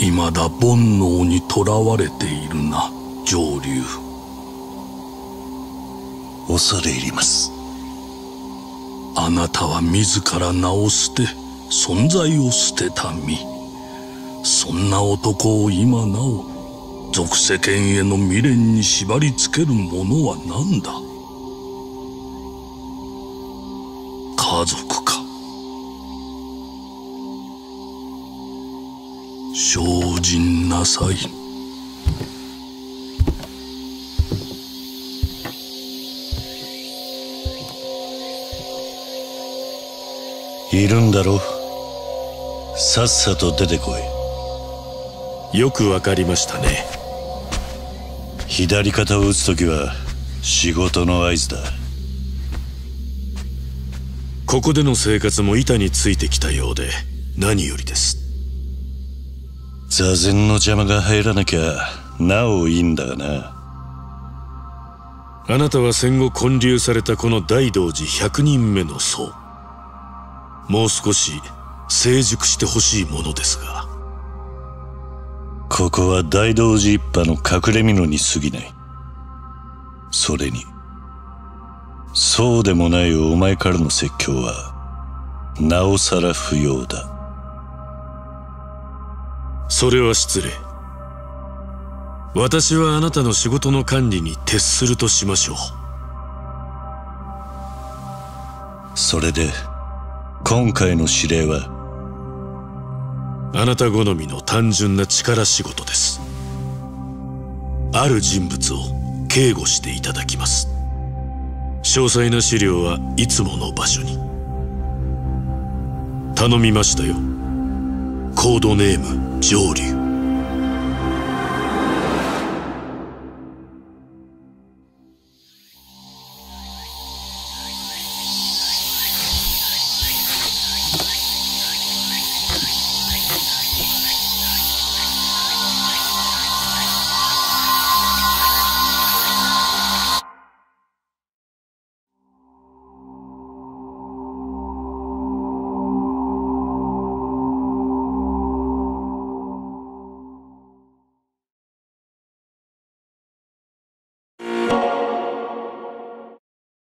未だ煩悩にとらわれているな上流。恐れ入ります。あなたは自ら名を捨て存在を捨てた身。そんな男を今なお俗世間への未練に縛り付けるものは何だ？家族か精進なさい。いるんだろ？さっさと出てこい。よくわかりましたね。左肩を打つ時は仕事の合図だ。ここでの生活も板についてきたようで何よりです座禅の邪魔が入らなきゃなおいいんだがな。あなたは戦後建立されたこの大道寺100人目の僧。もう少し成熟してほしいものですが。ここは大道寺一派の隠れ蓑に過ぎない。それにそうでもないお前からの説教はなおさら不要だそれは失礼。私はあなたの仕事の管理に徹するとしましょう。それで今回の指令はあなた好みの単純な力仕事です。ある人物を警護していただきます。詳細な資料はいつもの場所に。頼みましたよ。コードネーム上流。